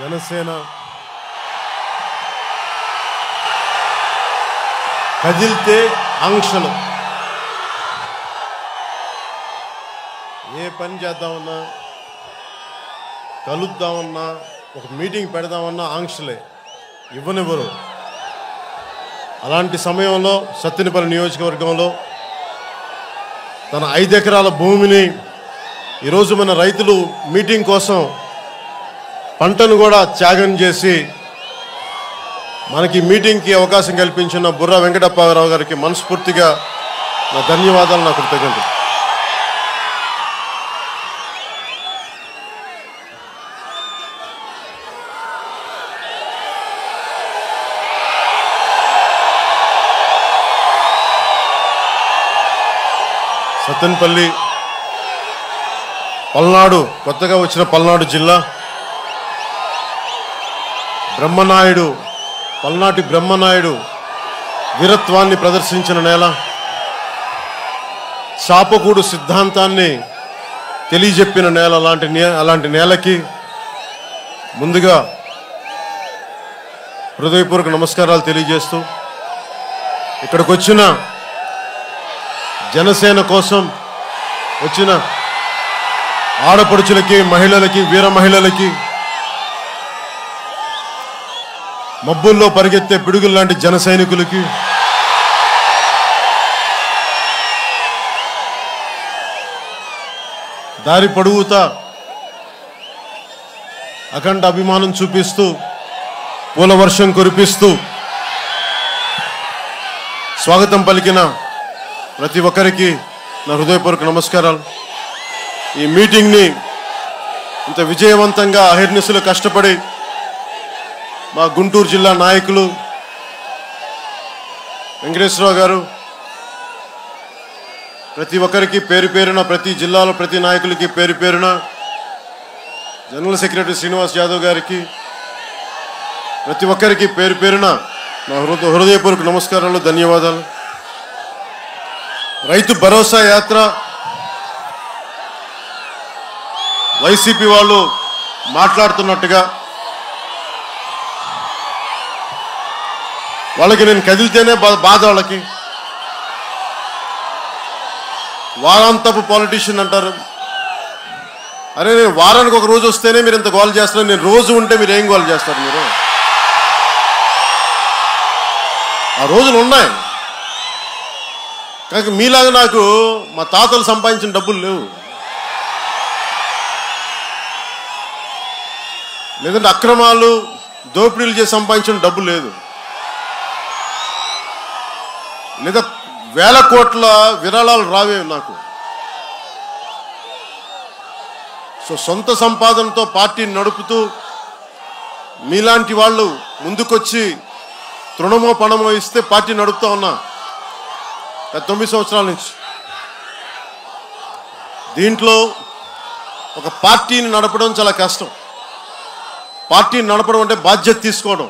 జనసేన. కదిలితే ఆంక్షలు. ఏ పని చేద్దామన్నా కలుద్దామన్నా ఒక మీటింగ్ పెడదామన్నా ఆంక్షలే. ఇవ్వనివ్వరు. అలాంటి సమయంలో సత్తినపల్లి నియోజకవర్గంలో తన ఐదు ఎకరాల భూమిని ఈరోజు మన రైతులు మీటింగ్ కోసం పంటను కూడా త్యాగం చేసి మనకి మీటింగ్కి అవకాశం కల్పించిన బుర్ర వెంకటప్పారావు గారికి మనస్ఫూర్తిగా నా ధన్యవాదాలు నా కృతజ్ఞతలు. సత్తెనపల్లి పల్నాడు కొత్తగా వచ్చిన పల్నాడు జిల్లా బ్రహ్మనాయుడు పల్నాటి బ్రహ్మనాయుడు వీరత్వాన్ని ప్రదర్శించిన నేల చాపకూడు సిద్ధాంతాన్ని తెలియజెప్పిన నేల అలాంటి నే అలాంటి నేలకి ముందుగా హృదయపూర్వక నమస్కారాలు తెలియజేస్తూ ఇక్కడికి వచ్చిన జనసేన కోసం వచ్చిన ఆడపడుచులకి మహిళలకి వీర మహిళలకి మబ్బుల్లో పరిగెత్తే పిడుగులు లాంటి జన సైనికులకి. దారి పొడుగుతా అఖండ అభిమానం చూపిస్తూ పూల వర్షం కురిపిస్తూ స్వాగతం పలికిన ప్రతి ఒక్కరికి నా హృదయపూర్వక నమస్కారాలు. ఈ మీటింగ్ని ఇంత విజయవంతంగా అహిర్నిసులు కష్టపడి మా గుంటూరు జిల్లా నాయకులు వెంకటేశ్వరరావు గారు ప్రతి ఒక్కరికి పేరు పేరున ప్రతి జిల్లాలో ప్రతి నాయకులకి పేరు పేరున జనరల్ సెక్రటరీ శ్రీనివాస్ యాదవ్ గారికి ప్రతి ఒక్కరికి పేరు పేరున నా హృదయ హృదయపూర్వక నమస్కారాలు ధన్యవాదాలు. రైతు భరోసా యాత్ర వైసీపీ వాళ్ళు మాట్లాడుతున్నట్టుగా వాళ్ళకి నేను కదిలితేనే బాధ వాళ్ళకి. వారాంతపు పాలిటీషియన్ అంటారు. అరే నేను వారానికి ఒక రోజు వస్తేనే మీరు ఇంత గోల్ చేస్తున్నారు. నేను రోజు ఉంటే మీరు ఏం గోల్ చేస్తారు మీరు? ఆ రోజులు ఉన్నాయి. కానీ మీలాగా నాకు మా తాతలు సంపాదించిన డబ్బులు లేవు. లేదంటే అక్రమాలు దోపిడీలు చేసి సంపాదించిన డబ్బు లేదు. లేదా వేల కోట్ల విరాళాలు రావే నాకు. సో సొంత సంపాదనతో పార్టీని నడుపుతూ మీలాంటి వాళ్ళు ముందుకొచ్చి తృణమో పణమో ఇస్తే పార్టీ నడుపుతా ఉన్నా. తొమ్మిది సంవత్సరాల నుంచి. దీంట్లో ఒక పార్టీని నడపడం చాలా కష్టం. పార్టీని నడపడం అంటే బాధ్యత తీసుకోవడం.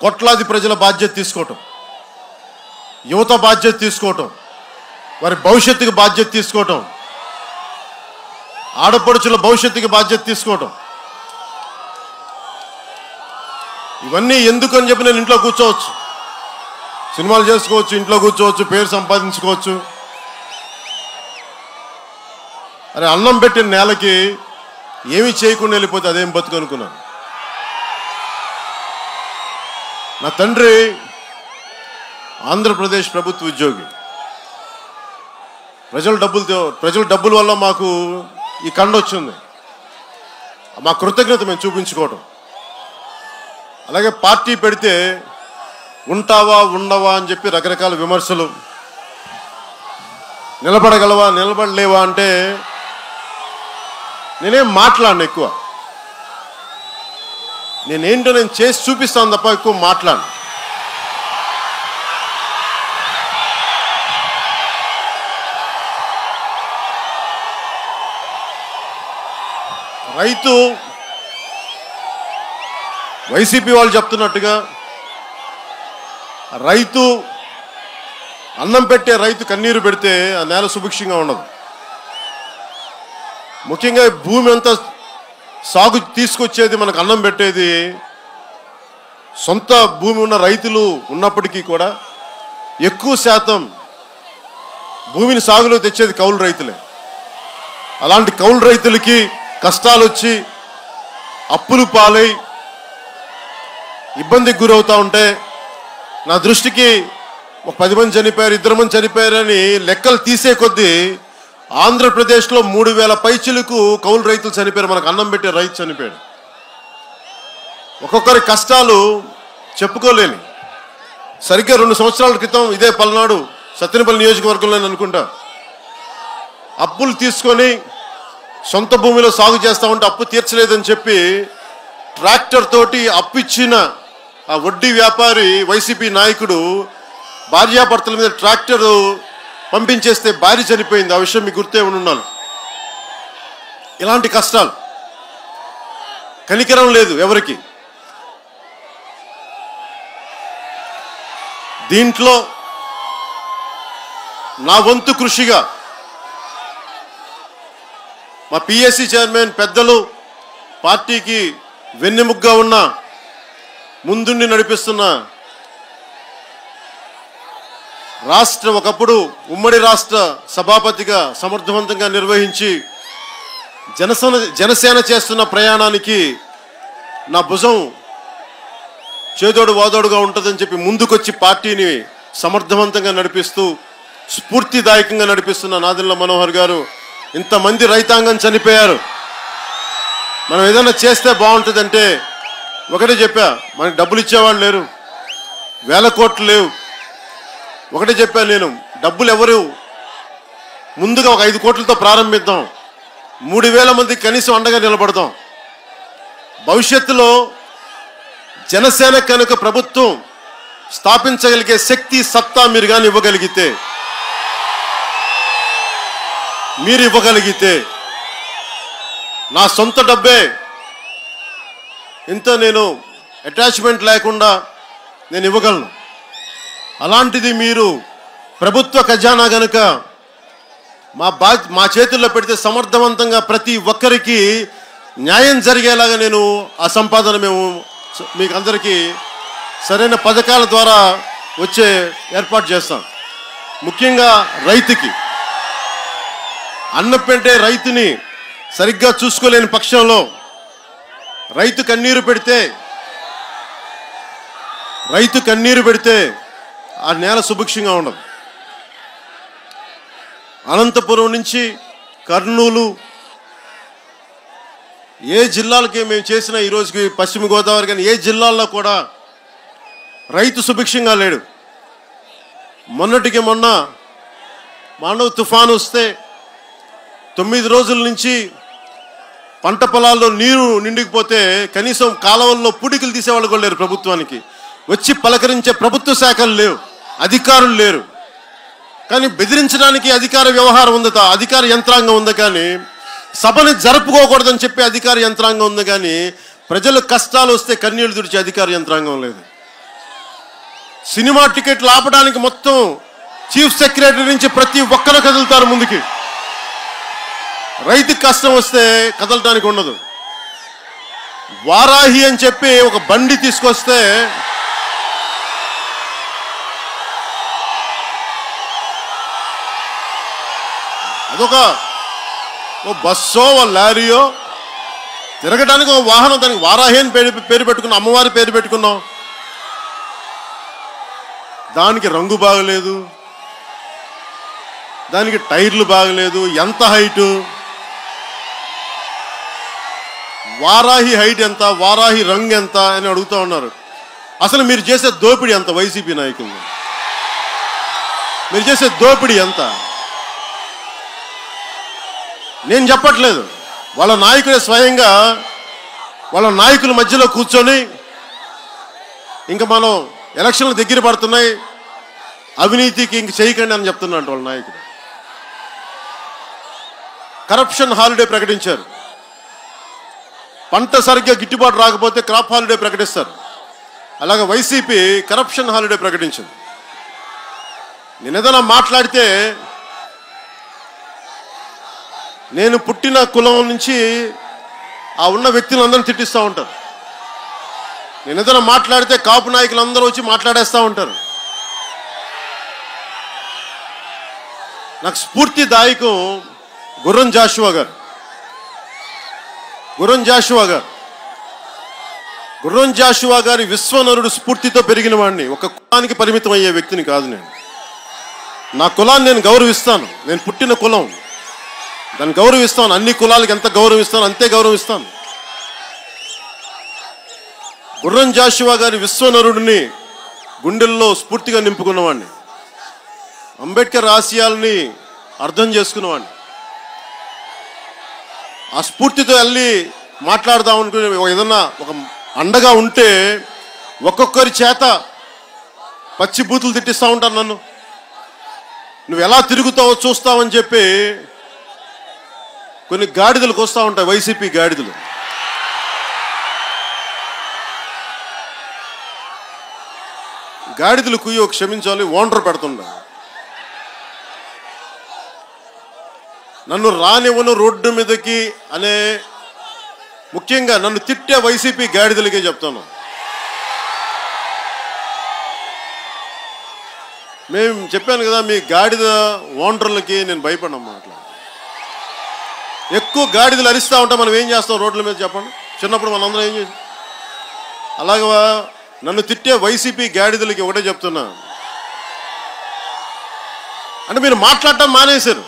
కోట్లాది ప్రజల బాధ్యత తీసుకోవటం. యువత బాధ్యత తీసుకోవటం వారి భవిష్యత్తుకి బాధ్యత తీసుకోవటం ఆడపడుచుల భవిష్యత్తుకి బాధ్యత తీసుకోవటం. ఇవన్నీ ఎందుకు అని చెప్పి నేను ఇంట్లో కూర్చోవచ్చు. సినిమాలు చేసుకోవచ్చు ఇంట్లో కూర్చోవచ్చు పేరు సంపాదించుకోవచ్చు. అరే అన్నం పెట్టిన నేలకి ఏమి చేయకుండా వెళ్ళిపోతే అదేం బతుకు అనుకున్నాను? నా తండ్రి ఆంధ్రప్రదేశ్ ప్రభుత్వ ఉద్యోగి. ప్రజల డబ్బులతో ప్రజల డబ్బుల వల్ల మాకు ఈ కండ వచ్చింది. మా కృతజ్ఞత మేము చూపించుకోవటం. అలాగే పార్టీ పెడితే ఉంటావా ఉండవా అని చెప్పి రకరకాల విమర్శలు. నిలబడగలవా నిలబడలేవా అంటే నేనేం మాట్లాడను ఎక్కువ. నేనేంటో నేను చేసి చూపిస్తాను తప్ప ఎక్కువ మాట్లాడను. రైతు వైసీపీ వాళ్ళు చెప్తున్నట్టుగా రైతు అన్నం పెట్టే రైతు కన్నీరు పెడితే ఆ నేల సుభిక్షంగా ఉండదు. ముఖ్యంగా భూమి అంతా సాగు తీసుకొచ్చేది మనకు అన్నం పెట్టేది సొంత భూమి ఉన్న రైతులు ఉన్నప్పటికీ కూడా ఎక్కువ శాతం భూమిని సాగులో తెచ్చేది కౌలు రైతులే. అలాంటి కౌలు రైతులకి కష్టాలు వచ్చి అప్పులు పాలై ఇబ్బందికి గురవుతూ ఉంటే నా దృష్టికి ఒక పది మంది చనిపోయారు ఇద్దరు మంది చనిపోయారని లెక్కలు తీసే కొద్దీ ఆంధ్రప్రదేశ్లో మూడు వేల పైచులకు కౌలు రైతులు చనిపోయారు మనకు అన్నం పెట్టే రైతు చనిపోయాడు. ఒక్కొక్కరి కష్టాలు చెప్పుకోలేని. సరిగ్గా రెండు సంవత్సరాల క్రితం ఇదే పల్నాడు సత్యనపల్లి నియోజకవర్గంలో నేను అనుకుంటా. అప్పులు తీసుకొని సొంత భూమిలో సాగు చేస్తా ఉంటే అప్పు తీర్చలేదని చెప్పి ట్రాక్టర్ తోటి అప్పు ఇచ్చిన ఆ వడ్డీ వ్యాపారి వైసీపీ నాయకుడు భార్యాభర్తల మీద ట్రాక్టర్ పంపించేస్తే భార్య చనిపోయింది. ఆ విషయం మీకు గుర్తే ఉండాలి ఇలాంటి కష్టాలు కనికరం లేదు ఎవరికి. దీంట్లో నా వంతు కృషిగా మా పిఎస్సి చైర్మన్ పెద్దలు పార్టీకి వెన్నెముగ్గా ఉన్న ముందుండి నడిపిస్తున్న రాష్ట్ర ఒకప్పుడు ఉమ్మడి రాష్ట్ర సభాపతిగా సమర్థవంతంగా నిర్వహించి జనసేన జనసేన చేస్తున్న ప్రయాణానికి నా భుజం చేదోడు వాదోడుగా ఉంటుందని చెప్పి ముందుకొచ్చి పార్టీని సమర్థవంతంగా నడిపిస్తూ స్ఫూర్తిదాయకంగా నడిపిస్తున్న నాదిల్ల మనోహర్ గారు ఇంతమంది రైతాంగం చనిపోయారు. మనం ఏదైనా చేస్తే బాగుంటుందంటే ఒకటే చెప్పా మనకి డబ్బులు ఇచ్చేవాళ్ళు లేరు. వేల కోట్లు లేవు. ఒకటే చెప్పాను నేను డబ్బులు ఎవరు? ముందుగా ఒక ఐదు కోట్లతో ప్రారంభిద్దాం. మూడు వేల మంది కనీసం అండగా నిలబడదాం. భవిష్యత్తులో జనసేన కనుక ప్రభుత్వం స్థాపించగలిగే శక్తి సత్తా మీరు కానీ ఇవ్వగలిగితే మీరు ఇవ్వగలిగితే నా సొంత డబ్బే. ఇంత నేను అటాచ్మెంట్ లేకుండా నేను ఇవ్వగలను. అలాంటిది మీరు ప్రభుత్వ ఖజానా గనుక మా బా మా చేతుల్లో పెడితే సమర్థవంతంగా ప్రతి ఒక్కరికి న్యాయం జరిగేలాగా నేను ఆ సంపాదన మేము మీకు అందరికీ సరైన పథకాల ద్వారా వచ్చే ఏర్పాటు చేస్తాం. ముఖ్యంగా రైతుకి. అన్నం పెట్టే రైతుని సరిగ్గా చూసుకోలేని పక్షంలో రైతు కన్నీరు పెడితే రైతు కన్నీరు పెడితే ఆ నేల సుభిక్షంగా ఉండదు. అనంతపురం నుంచి కర్నూలు ఏ జిల్లాలకి మేము చేసిన ఈ రోజుకి పశ్చిమ గోదావరి కానీ ఏ జిల్లాల్లో కూడా రైతు సుభిక్షంగా లేడు. మొన్నటికి మొన్న మానవ తుఫాను వస్తే తొమ్మిది రోజుల నుంచి పంట పొలాల్లో నీరు నిండిపోతే కనీసం కాలువల్లో పుడికలు తీసేవాళ్ళు కూడా లేరు ప్రభుత్వానికి. వచ్చి పలకరించే ప్రభుత్వ శాఖలు లేవు అధికారులు లేరు. కానీ బెదిరించడానికి అధికార వ్యవహారం ఉంది అధికార యంత్రాంగం ఉంది కానీ సభని జరుపుకోకూడదని చెప్పి అధికార యంత్రాంగం ఉంది కానీ ప్రజలు కష్టాలు వస్తే కన్నీళ్ళు తుడిచే అధికార యంత్రాంగం లేదు. సినిమా టికెట్లు ఆపడానికి మొత్తం చీఫ్ సెక్రటరీ నుంచి ప్రతి ఒక్కరు కదులుతారు ముందుకి. రైతుకి కష్టం వస్తే కదలటానికి ఉండదు. వారాహి అని చెప్పి ఒక బండి తీసుకొస్తే అదొక ఓ బస్సో ఓ లారీయో తిరగడానికి ఒక వాహనం దానికి వారాహి అని పేరు పేరు పెట్టుకున్నాం అమ్మవారి పేరు పెట్టుకున్నాం. దానికి రంగు బాగలేదు. దానికి టైర్లు బాగలేదు. ఎంత హైటు? వారాహి హైట్ ఎంత వారాహి రంగ్ ఎంత అని అడుగుతూ ఉన్నారు. అసలు మీరు చేసే దోపిడీ ఎంత వైసీపీ నాయకులు మీరు చేసే దోపిడీ ఎంత? నేను చెప్పట్లేదు. వాళ్ళ నాయకుడే స్వయంగా వాళ్ళ నాయకుల మధ్యలో కూర్చొని ఇంకా మనం ఎలక్షన్లు దగ్గర పడుతున్నాయి. అవినీతికి ఇంక చేయకండి అని చెప్తున్నాడు వాళ్ళ నాయకుడు కరప్షన్ హాలిడే ప్రకటించారు. పంట సరిగ్గా గిట్టుబాటు రాకపోతే క్రాప్ హాలిడే ప్రకటిస్తారు. అలాగే వైసీపీ కరప్షన్ హాలిడే ప్రకటించింది. నేను ఏదైనా మాట్లాడితే నేను పుట్టిన కులం నుంచి ఆ ఉన్న వ్యక్తులందరినీ తిట్టిస్తూ ఉంటారు. నేను ఏదైనా మాట్లాడితే కాపు నాయకులు అందరూ వచ్చి మాట్లాడేస్తూ ఉంటారు. నాకు స్ఫూర్తిదాయకం గుర్రం జాషువా గారు. గుర్రం జాషువా గారు. గుర్రం జాషువా గారి విశ్వనరుడు స్ఫూర్తితో పెరిగిన వాడిని ఒక కులానికి పరిమితం అయ్యే వ్యక్తిని కాదు నేను. నా కులాన్ని నేను గౌరవిస్తాను. నేను పుట్టిన కులం. దాన్ని గౌరవిస్తాను. అన్ని కులాలకు ఎంత గౌరవిస్తాను అంతే గౌరవిస్తాను. గుర్రం జాషువా గారి విశ్వనరుడిని గుండెల్లో స్ఫూర్తిగా నింపుకున్నవాడిని అంబేద్కర్ ఆశయాల్ని అర్థం చేసుకున్నవాడిని ఆ స్ఫూర్తితో వెళ్ళి మాట్లాడదాం అనుకునే ఏదన్నా ఒక అండగా ఉంటే ఒక్కొక్కరి చేత పచ్చి బూతులు తిట్టిస్తూ ఉంటాను నన్ను. నువ్వు ఎలా తిరుగుతావో చూస్తావని చెప్పి కొన్ని గాడిదలకు వస్తూ ఉంటాయి వైసీపీ గాడిదలు. గాడిదలు కుయ్యో క్షమించాలి ఓనర్ పెడుతుండ నన్ను రానివ్వను రోడ్డు మీదకి అనే ముఖ్యంగా నన్ను తిట్టే వైసీపీ గాడిదలకే చెప్తాను. మేము చెప్పాను కదా మీ గాడిద ఓనర్లకి నేను భయపడమ్మా అట్లా. ఎక్కువ గాడిదలు అరిస్తూ ఉంటే మనం ఏం చేస్తాం రోడ్ల మీద చెప్పండి. చిన్నప్పుడు మనందరం ఏం చేసి అలాగే నన్ను తిట్టే వైసీపీ గాడిదలకి ఒకటే చెప్తున్నా. అంటే మీరు మాట్లాడటం మానేశారు.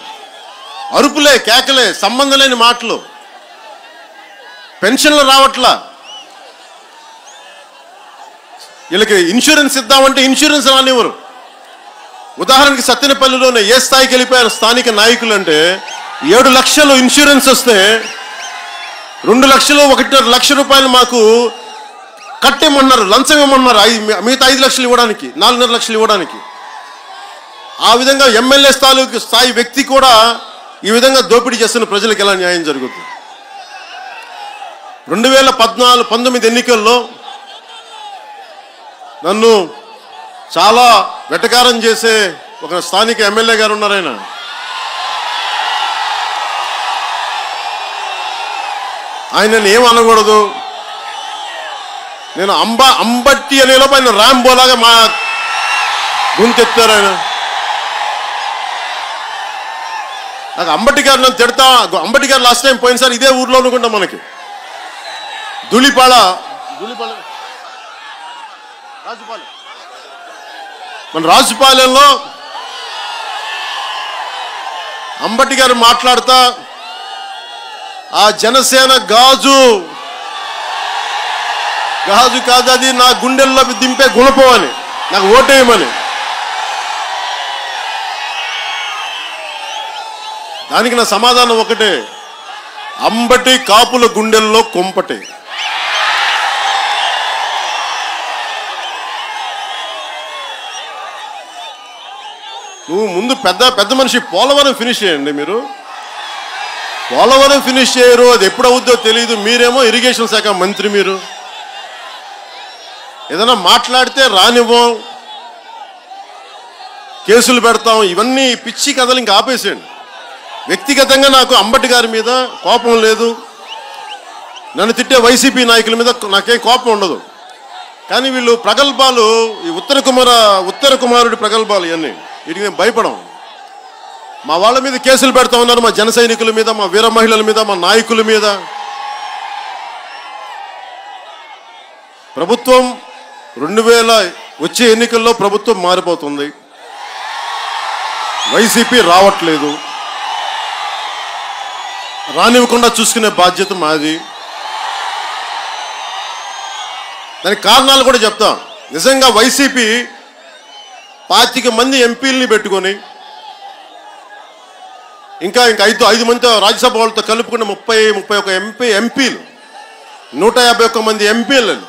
అరుపులే కేకలే సంబంధం లేని మాటలు. పెన్షన్లు రావట్లా? వీళ్ళకి ఇన్సూరెన్స్ ఇద్దామంటే ఇన్సూరెన్స్ రానివ్వరు. ఉదాహరణకి సత్తెనపల్లిలోనే ఏ స్థాయికి వెళ్ళిపోయారు స్థానిక నాయకులు అంటే ఏడు లక్షలు ఇన్సూరెన్స్ వస్తే రెండు లక్షలు ఒకటిన్నర లక్ష రూపాయలు మాకు కట్టేమన్నారు లంచం ఇవ్వమన్నారు ఐదు మిగతా ఐదు లక్షలు ఇవ్వడానికి నాలుగున్నర లక్షలు ఇవ్వడానికి. ఆ విధంగా ఎమ్మెల్యే స్థాయి స్థాయి వ్యక్తి కూడా ఈ విధంగా దోపిడీ చేస్తున్న ప్రజలకు ఎలా న్యాయం జరుగుతుంది? రెండు వేల పద్నాలుగు పంతొమ్మిది ఎన్నికల్లో నన్ను చాలా వెటకారం చేసే ఒక స్థానిక ఎమ్మెల్యే గారు ఉన్నారు ఆయన. ఆయనని ఏం అనకూడదు? నేను అంబ అంబట్టి అనే లోపు ఆయన రాంబోలాగా మా గుంతెత్తారు ఆయన. నాకు అంబటి గారు నన్ను తిడతా అంబటి గారు లాస్ట్ టైం పోయినసారి ఇదే ఊర్లో అనుకుంటాం మనకి. ధూళిపాళ ధూళిపాళ రాజుపాలెం. మన రాజుపాలెంలో అంబటి గారు మాట్లాడతా ఆ జనసేన గాజు. గాజు కాదు అది నా గుండెల్లో దింపే గుణపోవని నాకు ఓటేయమని. దానికి నా సమాధానం ఒకటే. అంబటి కాపుల గుండెల్లో కొంపటి. నువ్వు ముందు పెద్ద పెద్ద మనిషి పోలవరం ఫినిష్ చేయండి మీరు. పోలవరం ఫినిష్ చేయరు అది ఎప్పుడు అవుద్దో తెలియదు మీరేమో ఇరిగేషన్ శాఖ మంత్రి మీరు. ఏదైనా మాట్లాడితే రానివ్వం. కేసులు పెడతాం. ఇవన్నీ పిచ్చి కథలు ఇంకా ఆపేసేయండి. వ్యక్తిగతంగా నాకు అంబటి గారి మీద కోపం లేదు. నన్ను తిట్టే వైసీపీ నాయకుల మీద నాకేం కోపం ఉండదు. కానీ వీళ్ళు ప్రగల్భాలు ఈ ఉత్తర కుమార ఉత్తర కుమారుడి ప్రగల్భాలు ఇవన్నీ వీటికి మేము భయపడం. మా వాళ్ళ మీద కేసులు పెడతా ఉన్నారు మా జన సైనికుల మీద మా వీర మహిళల మీద మా నాయకుల మీద. ప్రభుత్వం రెండు వేల వచ్చే ఎన్నికల్లో ప్రభుత్వం మారిపోతుంది. వైసీపీ రావట్లేదు. రానివ్వకుండా చూసుకునే బాధ్యత మాది. దానికి కారణాలు కూడా చెప్తాం. నిజంగా వైసీపీ పాతిక మంది ఎంపీలని పెట్టుకొని ఇంకా ఇంకా ఐదు ఐదు మందితో రాజ్యసభ వాళ్ళతో కలుపుకున్న ముప్పై ముప్పై ఒక ఎంపీ ఎంపీలు నూట యాభై ఒక్క మంది ఎంపీలను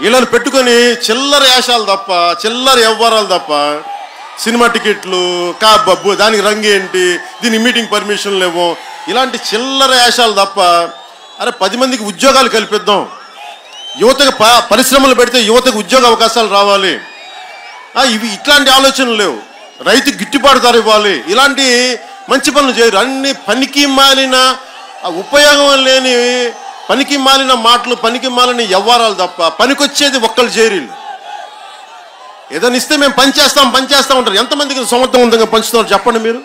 వీళ్ళని పెట్టుకొని చిల్లర యాశాలు తప్ప చిల్లర వ్యవహారాలు తప్ప సినిమా టికెట్లు కా బబ్బు దానికి రంగు ఏంటి దీని మీటింగ్ పర్మిషన్లు లేవు ఇలాంటి చిల్లర యాశాలు తప్ప అరే పది మందికి ఉద్యోగాలు కల్పిద్దాం. యువతకు ప- పరిశ్రమలు పెడితే యువతకు ఉద్యోగ అవకాశాలు రావాలి. ఇవి ఇట్లాంటి ఆలోచనలు లేవు. రైతు గిట్టుబాటు ధర ఇవ్వాలి. ఇలాంటి మంచి పనులు చేయరు. అన్ని పనికి మాలిన ఉపయోగం లేని పనికి మాలిన మాటలు పనికి మాలిన వ్యవహారాలు తప్ప పనికొచ్చేది ఒక్కళ్ళు చేరీలు ఏదైనా ఇస్తే మేము పనిచేస్తాం పనిచేస్తూ ఉంటారు ఎంతమందికి సమర్థవంతంగా పంచుతున్నారు? చెప్పండి మీరు.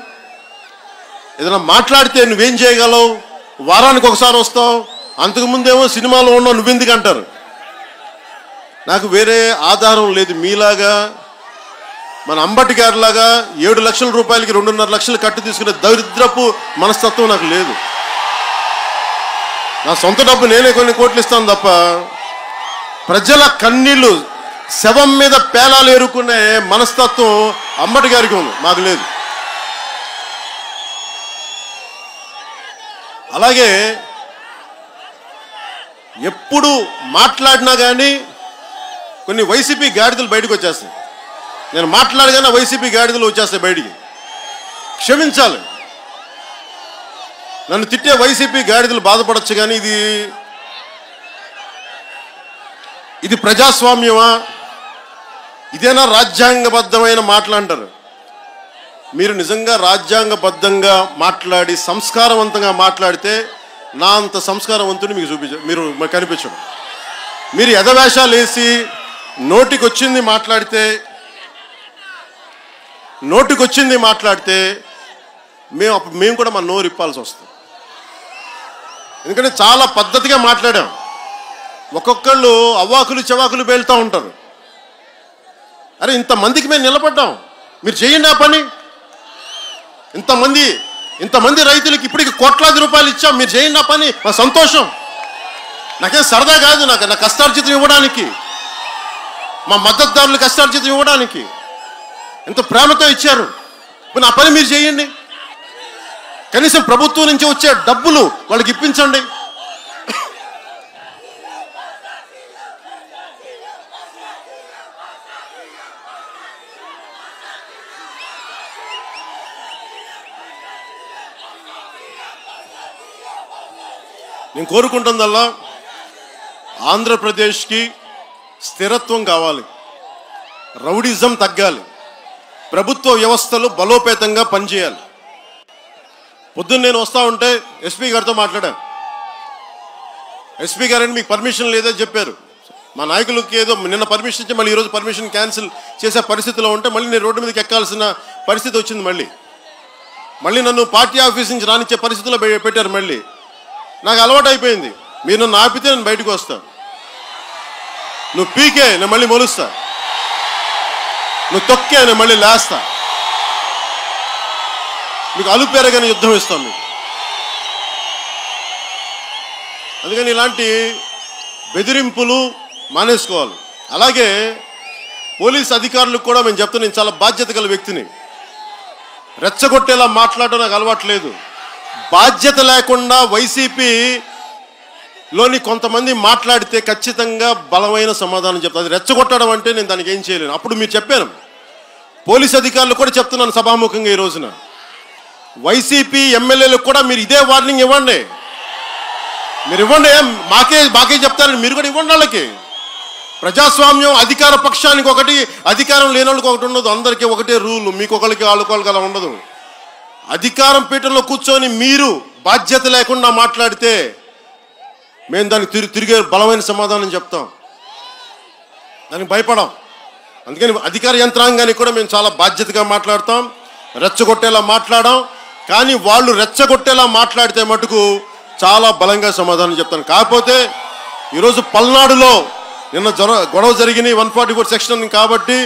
ఏదైనా మాట్లాడితే నువ్వేం చేయగలవు? వారానికి ఒకసారి వస్తావు. అంతకుముందేమో సినిమాలో ఉన్నావు నువ్వెందుకు అంటారు? నాకు వేరే ఆధారం లేదు. మీలాగా మన అంబటి గారిలాగా ఏడు లక్షల రూపాయలకి రెండున్నర లక్షలు కట్టు తీసుకునే దరిద్రపు మనస్తత్వం నాకు లేదు. నా సొంత డబ్బు నేనే కొన్ని కోట్లు ఇస్తాను తప్ప ప్రజల కన్నీళ్ళు శవం మీద పేలాలు ఏరుకునే మనస్తత్వం అమ్మటి గారికి ఉంది. మాకు లేదు. అలాగే ఎప్పుడు మాట్లాడినా కానీ కొన్ని వైసీపీ గాడిదలు బయటకు వచ్చేస్తాయి. నేను మాట్లాడగానే వైసీపీ గాడిదలు వచ్చేస్తాయి బయటికి. క్షమించాలి. నన్ను తిట్టే వైసీపీ గాడిదలు బాధపడచ్చు కానీ ఇది ఇది ప్రజాస్వామ్యమా? ఇదేనా రాజ్యాంగబద్ధమైన మాటలు అంటారు మీరు నిజంగా రాజ్యాంగబద్ధంగా మాట్లాడి సంస్కారవంతంగా మాట్లాడితే నా అంత సంస్కారవంతుని మీకు చూపించ మీరు మాకు కనిపించడం మీరు ఎదవేషాలు వేసి నోటికొచ్చింది మాట్లాడితే నోటికొచ్చింది మాట్లాడితే మేము అప్పుడు మేము కూడా మా నోరు ఇప్పాల్సి వస్తుంది. ఎందుకంటే చాలా పద్ధతిగా మాట్లాడాం. ఒక్కొక్కళ్ళు అవ్వాకులు చెవాకులు పేలుతూ ఉంటారు. అరే ఇంతమందికి మేము నిలబడ్డాం. మీరు చేయండి ఆ పని. ఇంతమంది ఇంతమంది రైతులకి ఇప్పటికి కోట్లాది రూపాయలు ఇచ్చాం. మీరు చేయండి ఆ పని. మా సంతోషం. నాకేం సరదా కాదు నాకు నా కష్టార్జితం ఇవ్వడానికి. మా మద్దతుదారులు కష్టార్జితం ఇవ్వడానికి. ఎంత ప్రేమతో ఇచ్చారు. ఇప్పుడు నా పని మీరు చేయండి. కనీసం ప్రభుత్వం నుంచి వచ్చే డబ్బులు వాళ్ళకి ఇప్పించండి. నేను కోరుకుంటుందల్లా ఆంధ్రప్రదేశ్కి స్థిరత్వం కావాలి. రౌడిజం తగ్గాలి. ప్రభుత్వ వ్యవస్థలు బలోపేతంగా పనిచేయాలి. పొద్దున్న నేను వస్తూ ఉంటే ఎస్పీ గారితో మాట్లాడాను ఎస్పీ గారని మీకు పర్మిషన్ లేదని చెప్పారు. మా నాయకులకి ఏదో నిన్న పర్మిషన్ ఇచ్చి మళ్ళీ ఈరోజు పర్మిషన్ క్యాన్సిల్ చేసే పరిస్థితిలో ఉంటే మళ్ళీ నేను రోడ్డు మీదకి ఎక్కాల్సిన పరిస్థితి వచ్చింది మళ్ళీ. మళ్ళీ నన్ను పార్టీ ఆఫీస్ నుంచి రానిచ్చే పరిస్థితిలో పె- పెట్టారు మళ్ళీ. నాకు అలవాటు అయిపోయింది. మీరు నన్ను ఆపితే నేను బయటకు వస్తాను నువ్వు పీకే నేను మళ్ళీ మొలుస్తా. నువ్వు తొక్కే నేను మళ్ళీ లేస్తా. మీకు అలుపేరగానే యుద్ధం ఇస్తాం మీకు. అందుకని ఇలాంటి బెదిరింపులు మానేసుకోవాలి. అలాగే పోలీస్ అధికారులకు కూడా మేము చెప్తాను నేను చాలా బాధ్యత గల వ్యక్తిని. రెచ్చగొట్టేలా మాట్లాడడం నాకు అలవాట్లేదు బాధ్యత లేకుండా వైసీపీ లోని కొంతమంది మాట్లాడితే ఖచ్చితంగా బలమైన సమాధానం చెప్తాను అది రెచ్చగొట్టడం అంటే నేను దానికి ఏం చేయలేను. అప్పుడు మీరు చెప్పాను. పోలీస్ అధికారులు కూడా చెప్తున్నాను సభాముఖంగా ఈ రోజున. వైసీపీ ఎమ్మెల్యేలకు కూడా మీరు ఇదే వార్నింగ్ ఇవ్వండి. మీరు ఇవ్వండి మాకే మాకే చెప్తారని మీరు కూడా ఇవ్వండి వాళ్ళకి. ప్రజాస్వామ్యం అధికార పక్షానికి ఒకటి అధికారం లేని వాళ్ళకి ఒకటి ఉండదు. అందరికీ ఒకటే రూల్. మీకు ఒకరికి వాళ్ళకి అలా ఉండదు. అధికారం పీఠంలో కూర్చొని మీరు బాధ్యత లేకుండా మాట్లాడితే మేము దానికి తిరిగి తిరిగే బలమైన సమాధానం చెప్తాం. దానికి భయపడం. అందుకని అధికార యంత్రాంగానికి కూడా మేము చాలా బాధ్యతగా మాట్లాడతాం. రెచ్చగొట్టేలా మాట్లాడాం కానీ వాళ్ళు రెచ్చగొట్టేలా మాట్లాడితే మటుకు చాలా బలంగా సమాధానం చెప్తాను కాకపోతే ఈరోజు పల్నాడులో నిన్న జ్వర గొడవ జరిగిన వన్ ఫార్టీ ఫోర్ సెక్షన్ కాబట్టి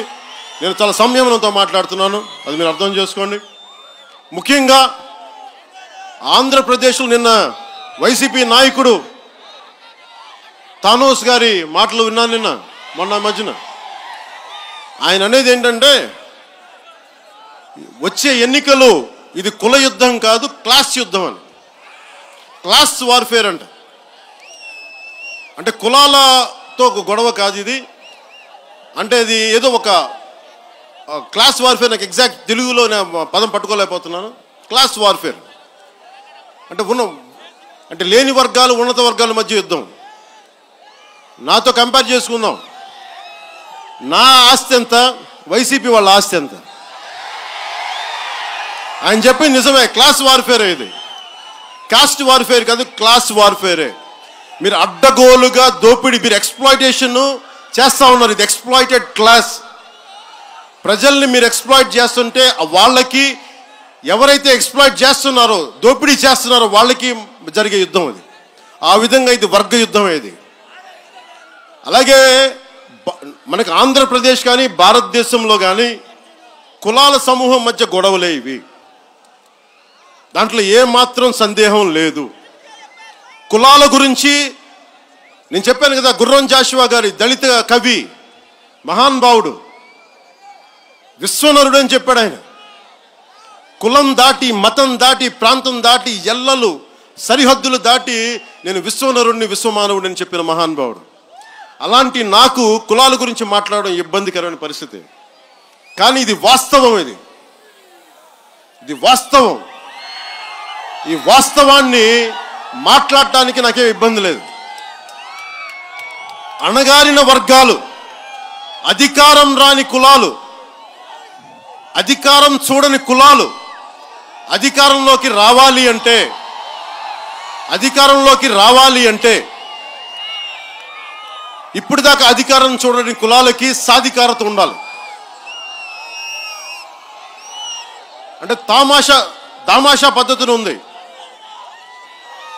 నేను చాలా సంయమనంతో మాట్లాడుతున్నాను. అది మీరు అర్థం చేసుకోండి. ముఖ్యంగా ఆంధ్రప్రదేశ్లో నిన్న వైసీపీ నాయకుడు థానోస్ గారి మాటలు విన్నాను నిన్న మొన్న మధ్యన. ఆయన అనేది ఏంటంటే వచ్చే ఎన్నికలు ఇది కుల యుద్ధం కాదు క్లాస్ యుద్ధం అని. క్లాస్ వార్ఫేర్ అంట. అంటే కులాలతో ఒక గొడవ కాదు ఇది. అంటే ఇది ఏదో ఒక క్లాస్ వార్ఫేర్ నాకు ఎగ్జాక్ట్ తెలుగులో నేను పదం పట్టుకోలేకపోతున్నాను. క్లాస్ వార్ఫేర్ అంటే ఉన్న అంటే లేని వర్గాలు ఉన్నత వర్గాల మధ్య యుద్ధం. నాతో కంపేర్ చేసుకుందాం. నా ఆస్తి ఎంత? వైసీపీ వాళ్ళ ఆస్తి ఎంత? ఆయన చెప్పింది నిజమే క్లాస్ వార్ఫేరే ఇది. కాస్ట్ వార్ఫేర్ కాదు క్లాస్ వార్ఫేరే మీరు అడ్డగోలుగా దోపిడీ మీరు ఎక్స్ప్లాయిటేషన్ చేస్తా ఉన్నారు. ఇది ఎక్స్ప్లాయిటెడ్ క్లాస్ ప్రజల్ని మీరు ఎక్స్ప్లాయిట్ చేస్తుంటే వాళ్ళకి ఎవరైతే ఎక్స్ప్లాయిట్ చేస్తున్నారో దోపిడీ చేస్తున్నారో వాళ్ళకి జరిగే యుద్ధం అది. ఆ విధంగా ఇది వర్గ యుద్ధం ఇది. అలాగే మనకు ఆంధ్రప్రదేశ్ కానీ భారతదేశంలో కానీ కులాల సమూహం మధ్య గొడవలే ఇవి. దాంట్లో ఏ మాత్రం సందేహం లేదు. కులాల గురించి నేను చెప్పాను కదా గుర్రం జాషువా గారి దళిత కవి మహానుభావుడు విశ్వనరుడు అని చెప్పాడు ఆయన. కులం దాటి మతం దాటి ప్రాంతం దాటి ఎల్లలు సరిహద్దులు దాటి నేను విశ్వనరుడిని విశ్వమానవుడిని చెప్పిన మహానుభావుడు. అలాంటి నాకు కులాల గురించి మాట్లాడడం ఇబ్బందికరమైన పరిస్థితి. కానీ ఇది వాస్తవం ఇది. ఇది వాస్తవం. ఈ వాస్తవాన్ని మాట్లాడటానికి నాకేం ఇబ్బంది లేదు. అణగారిన వర్గాలు అధికారం రాని కులాలు అధికారం చూడని కులాలు అధికారంలోకి రావాలి అంటే అధికారంలోకి రావాలి అంటే ఇప్పుడు దాకా అధికారం చూడని కులాలకి సాధికారత ఉండాలి. అంటే తామాషా దామాషా పద్ధతిని ఉంది.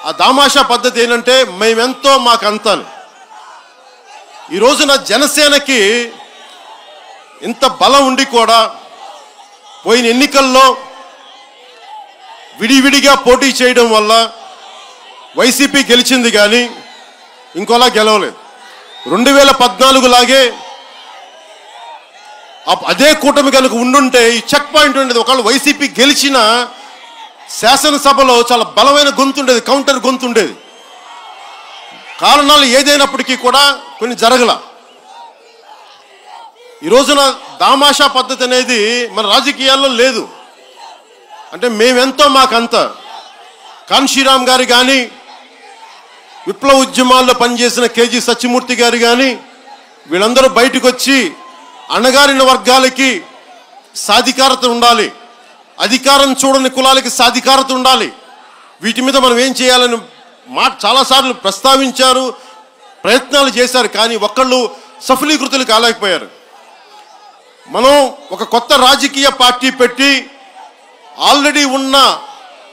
ఆ దామాషా పద్ధతి ఏంటంటే మేమెంతో మాకంతని ఈ రోజున జనసేనకి ఇంత బలం ఉండి కూడా పోయిన ఎన్నికల్లో విడివిడిగా పోటీ చేయడం వల్ల వైసీపీ గెలిచింది కానీ ఇంకోలా గెలవలేదు. రెండు వేల పద్నాలుగు లాగే అదే కూటమి కనుక ఉండుంటే ఈ చెక్ పాయింట్ ఉండేది. ఒకవేళ వైసీపీ గెలిచిన శాసనసభలో చాలా బలమైన గొంతు ఉండేది కౌంటర్ గొంతు ఉండేది. కారణాలు ఏదైనప్పటికీ కూడా కొన్ని జరగల. ఈ రోజున దామాషా పద్ధతి అనేది మన రాజకీయాల్లో లేదు. అంటే మేమెంతో మాకంత. కాన్షీరామ్ గారు కానీ విప్లవ ఉద్యమాల్లో పనిచేసిన కేజీ సత్యమూర్తి గారు కానీ వీళ్ళందరూ బయటకు వచ్చి అణగారిన వర్గాలకి సాధికారత ఉండాలి. అధికారం చూడని కులాలకి సాధికారత ఉండాలి. వీటి మీద మనం ఏం చేయాలని మా చాలాసార్లు ప్రస్తావించారు ప్రయత్నాలు చేశారు కానీ ఒక్కళ్ళు సఫలీకృతులు కాలేకపోయారు. మనం ఒక కొత్త రాజకీయ పార్టీ పెట్టి ఆల్రెడీ ఉన్న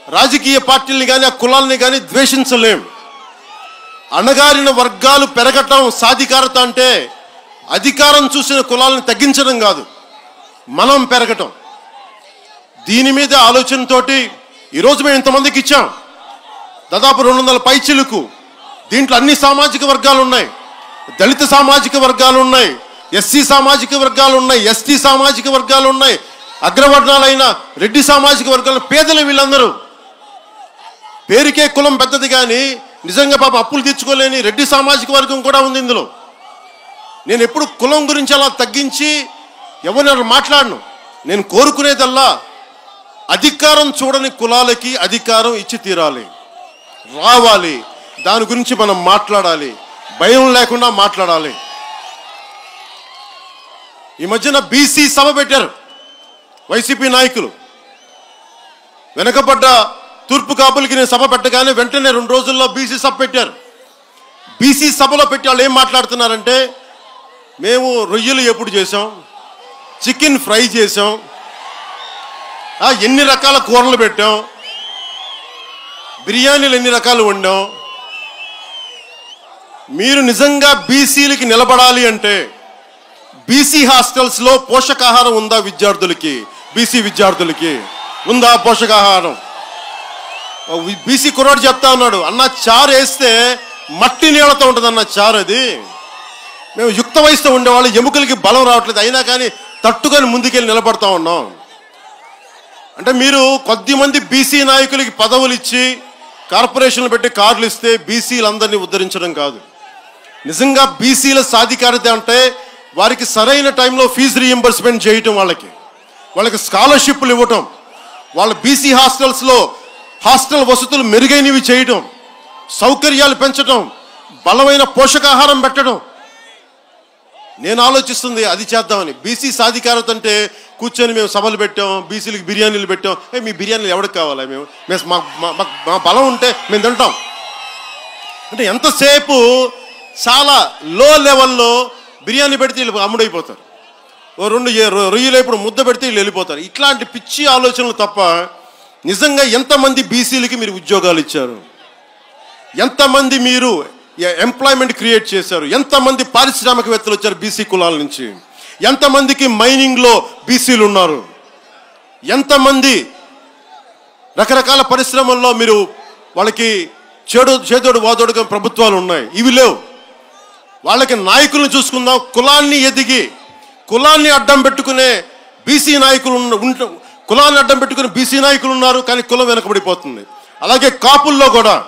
రాజకీయ పార్టీల్ని కానీ ఆ కులాల్ని కానీ ద్వేషించలేం. అణగారిన వర్గాలు పెరగటం సాధికారత అంటే అధికారం చూసిన కులాలను తగ్గించడం కాదు మనం పెరగటం. దీని మీద ఆలోచనతోటి ఈరోజు మేము ఇంతమందికి ఇచ్చాం. దాదాపు రెండు వందల పైచిలకు దీంట్లో అన్ని సామాజిక వర్గాలు ఉన్నాయి. దళిత సామాజిక వర్గాలు ఉన్నాయి. ఎస్సీ సామాజిక వర్గాలు ఉన్నాయి ఎస్టీ సామాజిక వర్గాలు ఉన్నాయి అగ్రవర్ణాలైన రెడ్డి సామాజిక వర్గాలు పేదలు వీళ్ళందరూ. పేరుకే కులం పెద్దది కానీ నిజంగా పాప అప్పులు తీర్చుకోలేని రెడ్డి సామాజిక వర్గం కూడా ఉంది ఇందులో. నేను ఎప్పుడు కులం గురించి అలా తగ్గించి ఎవరిని మాట్లాడను. నేను కోరుకునేదల్లా అధికారం చూడని కులాలకి అధికారం ఇచ్చి తీరాలి. రావాలి. దాని గురించి మనం మాట్లాడాలి. భయం లేకుండా మాట్లాడాలి. ఈ మధ్యన బీసీ సభ పెట్టారు. వైసీపీ నాయకులు. వెనకబడ్డ తూర్పు కాపులకి నేను సభ పెట్టగానే వెంటనే రెండు రోజుల్లో బీసీ సభ పెట్టారు. బీసీ సభలో పెట్టి వాళ్ళు ఏం మాట్లాడుతున్నారంటే మేము రొయ్యలు ఎప్పుడు చేసాం? చికెన్ ఫ్రై చేసాం. ఎన్ని రకాల కూరలు పెట్టాం? బిర్యానీలు ఎన్ని రకాలు వండాం? మీరు నిజంగా బీసీలకి నిలబడాలి అంటే బీసీ హాస్టల్స్లో పోషకాహారం ఉందా విద్యార్థులకి? బీసీ విద్యార్థులకి. ఉందా పోషకాహారం? బీసీ కుర్రాడు చెప్తా ఉన్నాడు అన్న చారు వేస్తే మట్టి నీళ్ళతో ఉంటుంది అన్న చారు అది. మేము యుక్త వయసుతో ఉండేవాళ్ళు ఎముకలకి బలం రావట్లేదు అయినా కానీ తట్టుకొని ముందుకెళ్ళి నిలబడతా ఉన్నాం. అంటే మీరు కొద్ది మంది బీసీ నాయకులకి పదవులు ఇచ్చి కార్పొరేషన్లు పెట్టి కార్లు ఇస్తే బీసీలందరినీ ఉద్ధరించడం కాదు. నిజంగా బీసీల సాధికారత అంటే వారికి సరైన టైంలో ఫీజు రీఎంబర్స్మెంట్ చేయటం వాళ్ళకి. వాళ్ళకి స్కాలర్షిప్లు ఇవ్వటం. వాళ్ళ బీసీ హాస్టల్స్లో హాస్టల్ వసతులు మెరుగైనవి చేయటం. సౌకర్యాలు పెంచడం బలమైన పోషకాహారం పెట్టడం. నేను ఆలోచిస్తుంది అది చేద్దామని. బీసీ సాధికారత అంటే కూర్చొని మేము సభలు పెట్టాం బీసీలకు బిర్యానీలు పెట్టాం. ఏ మీ బిర్యానీలు ఎవరికి కావాలా? మేము మేము మా మా- మా బలం ఉంటే మేము తింటాం. అంటే ఎంతసేపు చాలా లో లెవెల్లో బిర్యానీ పెడితే వీళ్ళు అమ్ముడైపోతారు. ఓ రెండు ఏ- రొయ్యలు ఇప్పుడు ముద్ద పెడితే వీళ్ళు వెళ్ళిపోతారు. ఇట్లాంటి పిచ్చి ఆలోచనలు తప్ప నిజంగా ఎంతమంది బీసీలకి మీరు ఉద్యోగాలు ఇచ్చారు? ఎంతమంది మీరు ఎంప్లాయ్మెంట్ క్రియేట్ చేశారు? ఎంతమంది పారిశ్రామికవేత్తలు వచ్చారు బీసీ కులాల నుంచి? ఎంతమందికి మైనింగ్లో బీసీలు ఉన్నారు? ఎంతమంది రకరకాల పరిశ్రమల్లో మీరు వాళ్ళకి చేడు చేదోడు వాదోడుగా ప్రభుత్వాలు ఉన్నాయి? ఇవి లేవు. వాళ్ళకి నాయకులను చూసుకుందాం. కులాన్ని ఎదిగి కులాన్ని అడ్డం పెట్టుకునే బీసీ నాయకులు ఉన్న- ఉంట కులాన్ని అడ్డం పెట్టుకునే బీసీ నాయకులు ఉన్నారు కానీ కులం వెనకబడిపోతుంది. అలాగే కాపుల్లో కూడా.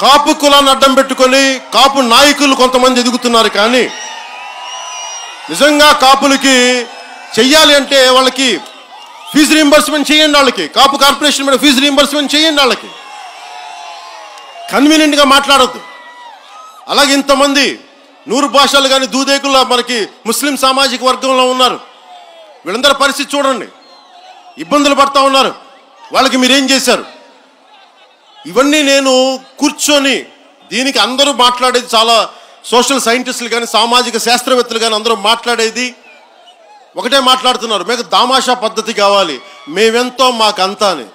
కాపు కులాన్ని అడ్డం పెట్టుకొని కాపు నాయకులు కొంతమంది ఎదుగుతున్నారు కానీ నిజంగా కాపులకి చెయ్యాలి అంటే వాళ్ళకి ఫీజు రీంబర్స్మెంట్ చేయండి వాళ్ళకి. కాపు కార్పొరేషన్ మీద ఫీజు రీంబర్స్మెంట్ చేయండి వాళ్ళకి. కన్వీనియంట్గా మాట్లాడద్దు. అలాగే ఇంతమంది నూరు భాషలు కానీ దూదేకుల మనకి ముస్లిం సామాజిక వర్గంలో ఉన్నారు. వీళ్ళందరి పరిస్థితి చూడండి. ఇబ్బందులు పడతా ఉన్నారు. వాళ్ళకి మీరేం చేశారు? ఇవన్నీ నేను కూర్చొని దీనికి అందరూ మాట్లాడేది చాలా సోషల్ సైంటిస్టులు కానీ సామాజిక శాస్త్రవేత్తలు కానీ అందరూ మాట్లాడేది ఒకటే మాట్లాడుతున్నారు. మీకు దామాషా పద్ధతి కావాలి. మేమెంతో మాకంతా అని.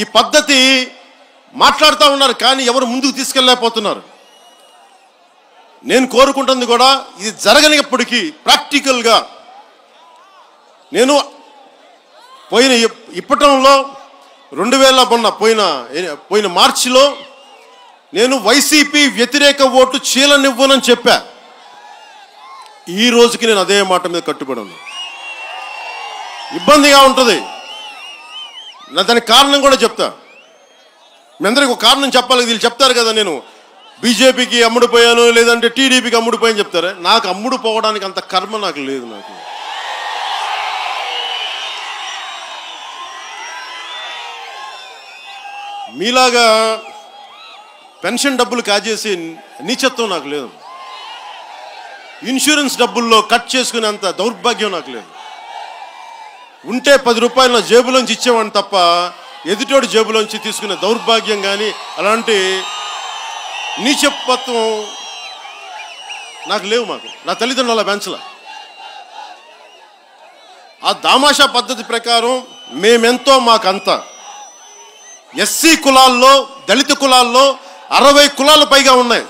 ఈ పద్ధతి మాట్లాడుతూ ఉన్నారు కానీ ఎవరు ముందుకు తీసుకెళ్ళలేకపోతున్నారు. నేను కోరుకుంటుంది కూడా ఇది జరగనిప్పటికీ ప్రాక్టికల్గా నేను పోయిన ఇప్- ఇప్పటంలో రెండు వేల మొన్న పోయిన పోయిన మార్చిలో నేను వైసీపీ వ్యతిరేక ఓటు చీలనివ్వనని చెప్పా. ఈ రోజుకి నేను అదే మాట మీద కట్టుబడి ఇబ్బందిగా ఉంటుంది. నా దానికి కారణం కూడా చెప్తా. మీ అందరికి ఒక కారణం చెప్పాలి వీళ్ళు చెప్తారు కదా నేను. బీజేపీకి అమ్ముడుపోయాను లేదంటే టీడీపీకి అమ్ముడుపోయాను చెప్తారా? నాకు అమ్ముడు పోవడానికి అంత కర్మ నాకు లేదు నాకు. మీలాగా పెన్షన్ డబ్బులు కాజేసి నీచత్వం నాకు లేదు. ఇన్సూరెన్స్ డబ్బుల్లో కట్ చేసుకునేంత దౌర్భాగ్యం నాకు లేదు. ఉంటే పది రూపాయలు నా జేబులోంచి ఇచ్చేవాడిని తప్ప ఎదుటోడి జేబులోంచి తీసుకునే దౌర్భాగ్యం కానీ అలాంటి నీచత్వం నాకు లేవు మాకు. నా తల్లిదండ్రుల బెంచల ఆ దామాషా పద్ధతి ప్రకారం మేమెంతో మాకంతా. ఎస్సీ కులాల్లో దళిత కులాల్లో అరవై కులాల పైగా ఉన్నాయి.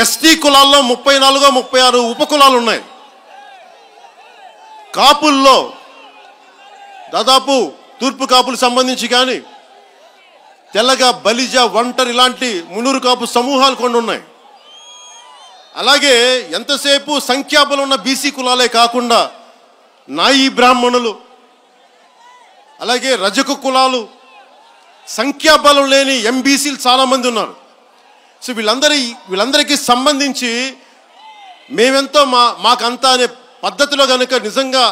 ఎస్టీ కులాల్లో ముప్పై నాలుగో ముప్పై ఆరు ఉపకులాలు ఉన్నాయి. కాపుల్లో దాదాపు తూర్పు కాపులు సంబంధించి కానీ తెల్లగా బలిజ ఒంటరి ఇలాంటి మునురు కాపు సమూహాలు కొన్ని ఉన్నాయి. అలాగే ఎంతసేపు సంఖ్యాబలం ఉన్న బీసీ కులాలే కాకుండా నాయి బ్రాహ్మణులు అలాగే రజక కులాలు సంఖ్యాబలం లేని ఎంబీసీలు చాలామంది ఉన్నారు. సో వీళ్ళందరి వీళ్ళందరికీ సంబంధించి మేమెంతో మా మాకంతా అనే పద్ధతిలో కనుక నిజంగా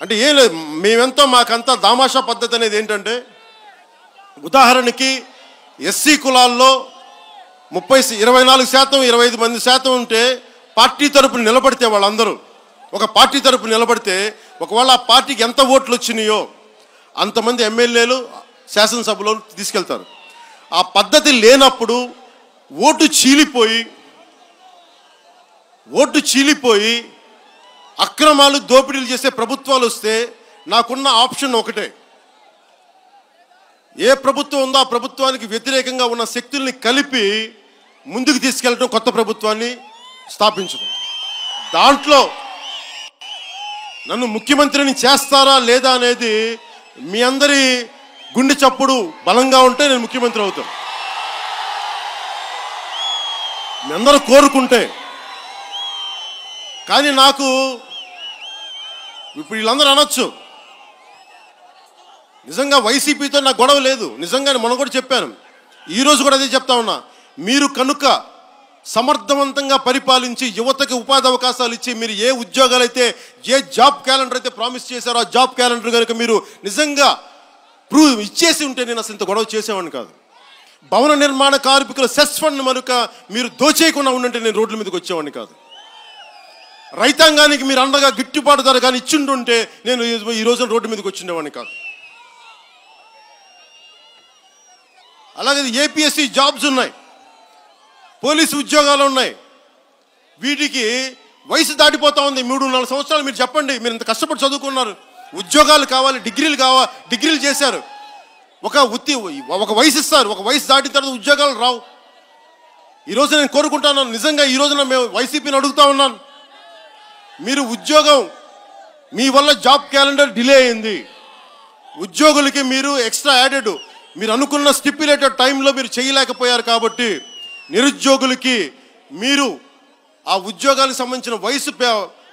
అంటే ఏం లేదు మేమెంతో మాకంతా దామాషా పద్ధతి అనేది ఏంటంటే ఉదాహరణకి ఎస్సీ కులాల్లో ముప్పై ఇరవై నాలుగు శాతం ఇరవై ఐదు మంది శాతం ఉంటే పార్టీ తరపున నిలబడితే వాళ్ళందరూ. ఒక పార్టీ తరపున నిలబడితే ఒకవేళ ఆ పార్టీకి ఎంత ఓట్లు వచ్చినాయో అంతమంది ఎమ్మెల్యేలు శాసనసభలో తీసుకెళ్తారు. ఆ పద్ధతి లేనప్పుడు ఓటు చీలిపోయి ఓటు చీలిపోయి అక్రమాలు దోపిడీలు చేసే ప్రభుత్వాలు వస్తే నాకున్న ఆప్షన్ ఒకటే. ఏ ప్రభుత్వం ఉందో ఆ ప్రభుత్వానికి వ్యతిరేకంగా ఉన్న శక్తుల్ని కలిపి ముందుకు తీసుకెళ్ళడం కొత్త ప్రభుత్వాన్ని స్థాపించడం. దాంట్లో నన్ను ముఖ్యమంత్రిని చేస్తారా లేదా అనేది మీ అందరి గుండె చప్పుడు బలంగా ఉంటే నేను ముఖ్యమంత్రి అవుతాను. మీ అందరూ కోరుకుంటే. కానీ నాకు ఇప్పుడు వీళ్ళందరూ అనొచ్చు. నిజంగా వైసీపీతో నాకు గొడవ లేదు. నిజంగా మనం కూడా చెప్పాను. ఈరోజు కూడా అదే చెప్తా ఉన్నా. మీరు కనుక సమర్థవంతంగా పరిపాలించి యువతకి ఉపాధి అవకాశాలు ఇచ్చి మీరు ఏ ఉద్యోగాలు అయితే ఏ జాబ్ క్యాలెండర్ అయితే ప్రామిస్ చేశారో ఆ జాబ్ క్యాలెండర్ కనుక మీరు నిజంగా ప్రూవ్ ఇచ్చేసి ఉంటే నేను అసలు ఇంత గొడవ చేసేవాడిని కాదు. భవన నిర్మాణ కార్మికుల సెస్ ఫండ్ మనుక మీరు దోచేయకుండా ఉండంటే నేను రోడ్ల మీదకి వచ్చేవాడిని కాదు. రైతాంగానికి మీరు అండగా గిట్టుబాటు ధర కానీ ఇచ్చిండుంటే నేను ఈ- రోజున రోడ్డు మీదకి వచ్చిండేవాడిని కాదు. అలాగే ఏపీఎస్సి జాబ్స్ ఉన్నాయి. పోలీసు ఉద్యోగాలు ఉన్నాయి. వీటికి వయసు దాటిపోతా ఉంది. మూడు నాలుగు సంవత్సరాలు మీరు చెప్పండి. మీరు ఇంత కష్టపడి చదువుకున్నారు. ఉద్యోగాలు కావాలి డిగ్రీలు కావా డిగ్రీలు చేశారు. ఒక ఉత్తి ఒక వయసు ఇస్తారు. ఒక వయసు దాటిన తర్వాత ఉద్యోగాలు రావు. ఈరోజు నేను కోరుకుంటాను. నిజంగా ఈ రోజున మేము వైసీపీని అడుగుతా ఉన్నాను. మీరు ఉద్యోగం మీ వల్ల జాబ్ క్యాలెండర్ డిలే అయింది. ఉద్యోగులకి మీరు ఎక్స్ట్రా యాడెడ్ మీరు అనుకున్న స్టిప్యులేటెడ్ టైంలో మీరు చేయలేకపోయారు కాబట్టి నిరుద్యోగులకి మీరు ఆ ఉద్యోగాలకు సంబంధించిన వయసు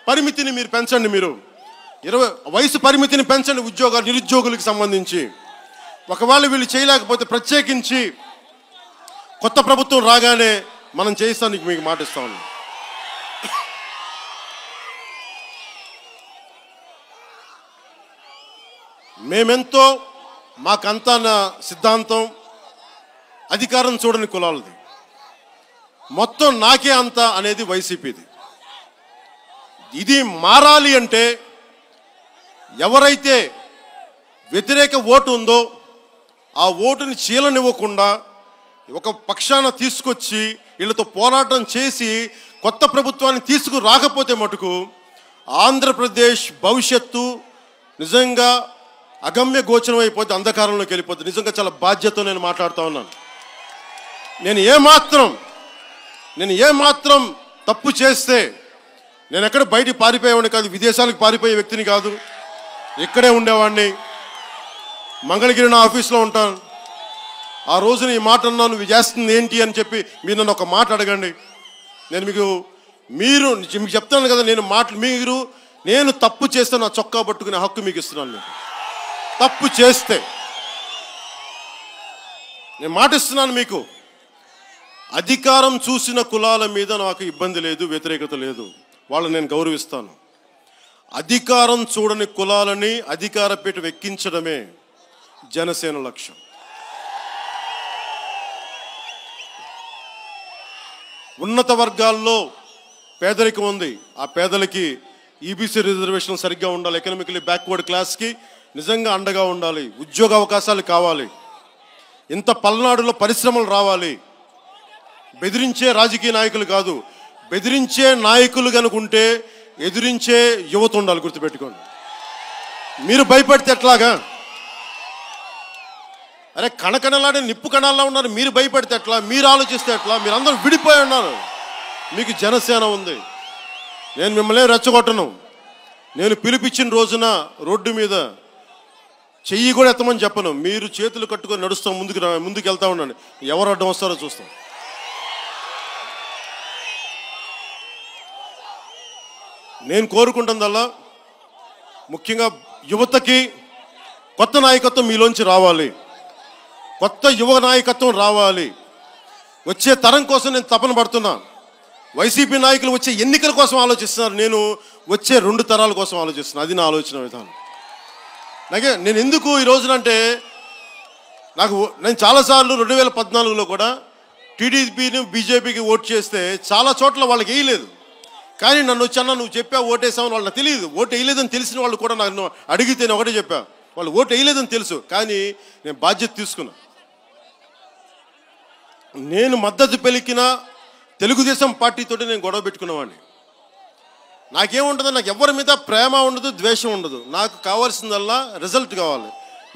పరిమితిని మీరు పెంచండి మీరు. ఇరవై వయసు పరిమితిని పెంచండి ఉద్యోగాలు నిరుద్యోగులకు సంబంధించి. ఒకవేళ వీళ్ళు చేయలేకపోతే ప్రత్యేకించి కొత్త ప్రభుత్వం రాగానే మనం చేయిస్తానికి మీకు మాటిస్తాను మేమెంతో మాకంతా నా సిద్ధాంతం? అధికారం చూడని కులాలది. మొత్తం నాకే అంత అనేది వైసీపీది. ఇది మారాలి అంటే ఎవరైతే వ్యతిరేక ఓటు ఉందో ఆ ఓటుని చీలనివ్వకుండా ఒక పక్షాన తీసుకొచ్చి వీళ్ళతో పోరాటం చేసి కొత్త ప్రభుత్వాన్ని తీసుకురాకపోతే మటుకు ఆంధ్రప్రదేశ్ భవిష్యత్తు నిజంగా అగమ్య గోచరం అయిపోతే అంధకారంలోకి వెళ్ళిపోద్ది. నిజంగా చాలా బాధ్యతతో నేను మాట్లాడుతూ ఉన్నాను. నేను ఏమాత్రం నేను ఏమాత్రం తప్పు చేస్తే నేను ఎక్కడ బయటికి పారిపోయేవాడిని కాదు విదేశాలకు పారిపోయే వ్యక్తిని కాదు. ఇక్కడే ఉండేవాడిని. మంగళగిరి నా ఆఫీస్లో ఉంటాను. ఆ రోజున ఈ మాట అన్నాను నువ్వు చేస్తుంది ఏంటి? అని చెప్పి మీరు నన్ను ఒక మాట అడగండి. నేను మీకు మీరు మీకు చెప్తాను కదా నేను మాట మీరు నేను తప్పు చేస్తే నా చొక్కా పట్టుకునే హక్కు మీకు ఇస్తున్నాను నేను. తప్పు చేస్తే. నేను మాటిస్తున్నాను మీకు. అధికారం చూసిన కులాల మీద నాకు ఇబ్బంది లేదు వ్యతిరేకత లేదు. వాళ్ళని నేను గౌరవిస్తాను. అధికారం చూడని కులాలని అధికార పీఠ వెక్కించడమే జనసేన లక్ష్యం. ఉన్నత వర్గాల్లో పేదరికం ఉంది. ఆ పేదలకి ఈబీసీ రిజర్వేషన్ సరిగ్గా ఉండాలి. ఎకనామికలీ బ్యాక్వర్డ్ క్లాస్కి నిజంగా అండగా ఉండాలి. ఉద్యోగ అవకాశాలు కావాలి. ఇంత పల్నాడులో పరిశ్రమలు రావాలి. బెదిరించే రాజకీయ నాయకులు కాదు. బెదిరించే నాయకులు కనుకుంటే ఎదిరించే యువత ఉండాలి గుర్తుపెట్టుకోండి. మీరు భయపడితే ఎట్లాగా? అరే కణకణలాడే నిప్పు కణాల్లో ఉన్నారు. మీరు భయపడితే ఎట్లా? మీరు ఆలోచిస్తే ఎట్లా? మీరు అందరూ విడిపోయి ఉన్నారు. మీకు జనసేన ఉంది. నేను మిమ్మల్ని రెచ్చగొట్టను. నేను పిలిపించిన రోజున రోడ్డు మీద చెయ్యి కూడా ఎత్తమని చెప్పను. మీరు చేతులు కట్టుకొని నడుస్తాం ముందుకు ముందుకు వెళ్తా ఉండండి. ఎవరు అడ్డం వస్తారో చూస్తాం. నేను కోరుకుంటుందల్లా ముఖ్యంగా యువతకి కొత్త నాయకత్వం మీలోంచి రావాలి. కొత్త యువ నాయకత్వం రావాలి. వచ్చే తరం కోసం నేను తపన పడుతున్నా. వైసీపీ నాయకులు వచ్చే ఎన్నికల కోసం ఆలోచిస్తున్నారు. నేను వచ్చే రెండు తరాల కోసం ఆలోచిస్తున్నాను అది నా ఆలోచన విధానం. నాకే నేను ఎందుకు ఈ రోజునంటే నాకు నేను చాలాసార్లు రెండు వేల పద్నాలుగులో కూడా టీడీపీని బీజేపీకి ఓటు చేస్తే చాలా చోట్ల వాళ్ళకి వేయలేదు. కానీ నన్ను వచ్చాను నువ్వు చెప్పా ఓటేసామని వాళ్ళకి తెలియదు. ఓటు వేయలేదని తెలిసిన వాళ్ళు కూడా నన్ను అడిగితే నేను ఒకటే చెప్పా. వాళ్ళు ఓటు వేయలేదని తెలుసు. కానీ నేను బాధ్యత తీసుకున్నా. నేను మద్దతు పెలికిన తెలుగుదేశం పార్టీతో నేను గొడవ పెట్టుకున్నవాడిని. నాకేముంటుంది? నాకు ఎవరి మీద ప్రేమ ఉండదు ద్వేషం ఉండదు. నాకు కావాల్సిందల్లా రిజల్ట్ కావాలి.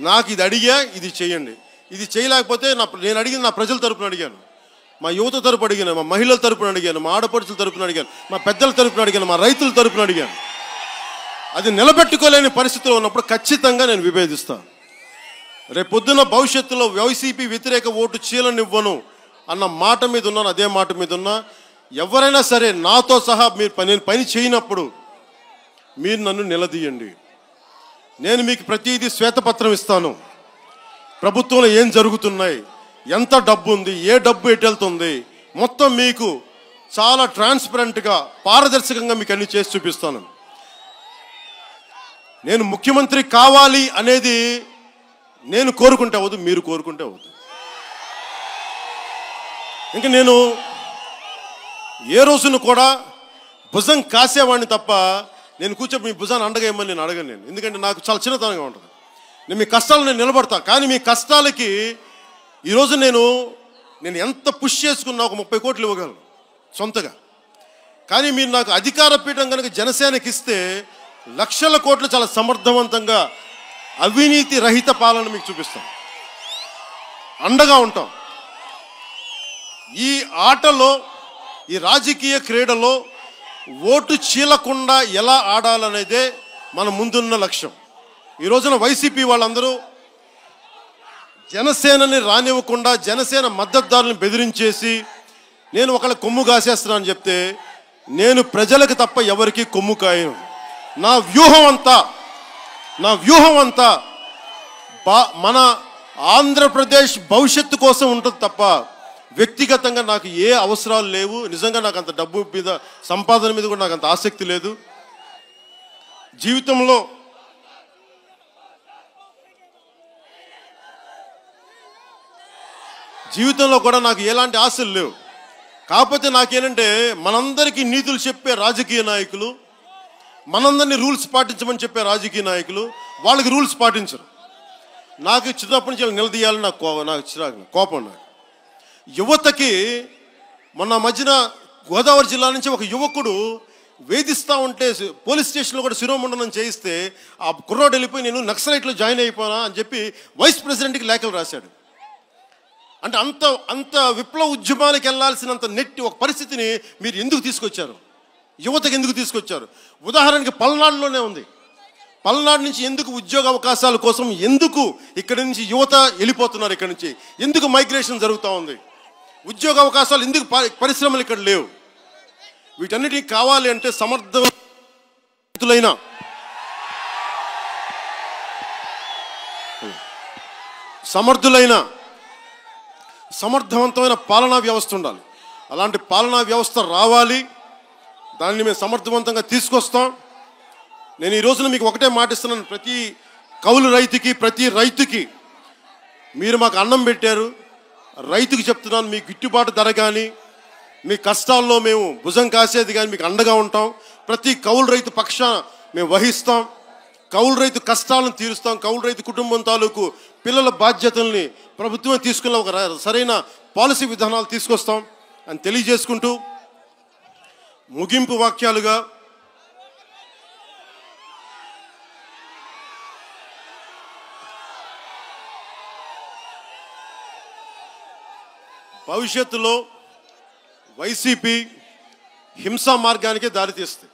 నాకు ఇది అడిగా ఇది చేయండి. ఇది చేయలేకపోతే నా నేను అడిగింది నా ప్రజల తరపున అడిగాను. మా యువత తరపున అడిగాను మా మహిళల తరపున అడిగాను మా ఆడపడుచుల తరపున అడిగాను మా పెద్దల తరపున అడిగాను మా రైతుల తరపున అడిగాను. అది నిలబెట్టుకోలేని పరిస్థితిలో ఉన్నప్పుడు ఖచ్చితంగా నేను విభేదిస్తాను రేపొద్దున భవిష్యత్తులో వైసీపీ వ్యతిరేక ఓటు చీలనివ్వను అన్న మాట మీద ఉన్నాను అదే మాట మీద ఉన్నా ఎవరైనా సరే నాతో సహా మీరు పని నేను పని చేయనప్పుడు మీరు నన్ను నిలదీయండి. నేను మీకు ప్రతిదీ శ్వేతపత్రం ఇస్తాను. ప్రభుత్వంలో ఏం జరుగుతున్నాయి? ఎంత డబ్బు ఉంది? ఏ డబ్బు ఎటెళ్తుంది? మొత్తం మీకు చాలా ట్రాన్స్పరెంట్గా పారదర్శకంగా మీకు అన్ని చేసి చూపిస్తాను. నేను ముఖ్యమంత్రి కావాలి అనేది నేను కోరుకుంటే అవ్వదు మీరు కోరుకుంటే అవ్వదు. ఇంకా నేను ఏ రోజును కూడా భుజం కాసేవాడిని తప్ప నేను కూర్చొని మీ భుజాన్ని అండగేయమని నేను అడగను నేను. ఎందుకంటే నాకు చాలా చిన్నతనంగా ఉంటుంది. నేను మీ కష్టాలు నేను నిలబడతా. కానీ మీ కష్టాలకి ఈరోజు నేను నేను ఎంత పుష్ చేసుకున్నా ఒక ముప్పై కోట్లు ఇవ్వగలను. సొంతగా. కానీ మీరు నాకు అధికార పీఠం కనుక జనసేనకి ఇస్తే లక్షల కోట్లు చాలా సమర్థవంతంగా అవినీతి రహిత పాలన మీకు చూపిస్తాం. అండగా ఉంటాం. ఈ ఆటలో ఈ రాజకీయ క్రీడలో ఓటు చీలకుండా ఎలా ఆడాలనేదే మన ముందున్న లక్ష్యం. ఈ రోజున వైసీపీ వాళ్ళందరూ జనసేనని రానివ్వకుండా జనసేన మద్దతుదారులను బెదిరించేసి నేను ఒకళ్ళ కొమ్ము కాసేస్తున్నాను చెప్తే నేను ప్రజలకు తప్ప ఎవరికి కొమ్ము కాయను. నా వ్యూహం అంతా నా వ్యూహం అంతా బా మన ఆంధ్రప్రదేశ్ భవిష్యత్తు కోసం ఉంటుంది తప్ప వ్యక్తిగతంగా నాకు ఏ అవసరాలు లేవు. నిజంగా నాకు అంత డబ్బు మీద సంపాదన మీద కూడా నాకు అంత ఆసక్తి లేదు. జీవితంలో జీవితంలో కూడా నాకు ఎలాంటి ఆశలు లేవు. కాకపోతే నాకేనంటే మనందరికీ నీతులు చెప్పే రాజకీయ నాయకులు మనందరినీ రూల్స్ పాటించమని చెప్పే రాజకీయ నాయకులు వాళ్ళకి రూల్స్ పాటించరు. నాకు చిన్నప్పటి నుంచి నిలదీయాలని నాకు నాకు చిరాకు కోపం నాకు. యువతకి మొన్న మధ్యన గోదావరి జిల్లా నుంచి ఒక యువకుడు వేధిస్తూ ఉంటే పోలీస్ స్టేషన్లో కూడా శిరోమండనం చేయిస్తే ఆ కుర్రోడు వెళ్ళిపోయి నేను నక్సలైట్లో జాయిన్ అయిపోనా? అని చెప్పి వైస్ ప్రెసిడెంట్కి లేఖలు రాశాడు. అంటే అంత అంత విప్లవ ఉద్యమాలకు వెళ్ళాల్సినంత నెట్టి ఒక పరిస్థితిని మీరు ఎందుకు తీసుకొచ్చారు? యువతకు ఎందుకు తీసుకొచ్చారు? ఉదాహరణకి పల్నాడులోనే ఉంది. పల్నాడు నుంచి ఎందుకు ఉద్యోగ అవకాశాల కోసం ఎందుకు ఇక్కడి నుంచి యువత వెళ్ళిపోతున్నారు ఇక్కడి నుంచి? ఎందుకు మైగ్రేషన్ జరుగుతూ ఉంది? ఉద్యోగ అవకాశాలు ఎందుకు పరిశ్రమలు ఇక్కడ లేవు. వీటన్నిటికీ కావాలి అంటే సమర్థవంతులైన సమర్థులైన. సమర్థవంతమైన పాలనా వ్యవస్థ ఉండాలి. అలాంటి పాలనా వ్యవస్థ రావాలి. దాన్ని మేము సమర్థవంతంగా తీసుకొస్తాం. నేను ఈ రోజున మీకు ఒకటే మాటిస్తున్నాను ప్రతి కౌలు రైతుకి ప్రతి రైతుకి మీరు మాకు అన్నం పెట్టారు. రైతుకి చెప్తున్నాను మీ గిట్టుబాటు ధర కానీ మీ కష్టాల్లో మేము భుజం కాసేది కానీ మీకు అండగా ఉంటాం. ప్రతి కౌలు రైతు పక్షాన మేము వహిస్తాం. కౌలు రైతు కష్టాలను తీరుస్తాం. కౌలు రైతు కుటుంబం తాలూకు పిల్లల బాధ్యతల్ని ప్రభుత్వమే తీసుకున్న ఒక సరైన పాలసీ విధానాలు తీసుకొస్తాం అని తెలియజేసుకుంటూ ముగింపు వాక్యాలుగా భవిష్యత్తులో వైసీపీ హింసా మార్గానికే దారితీస్తుంది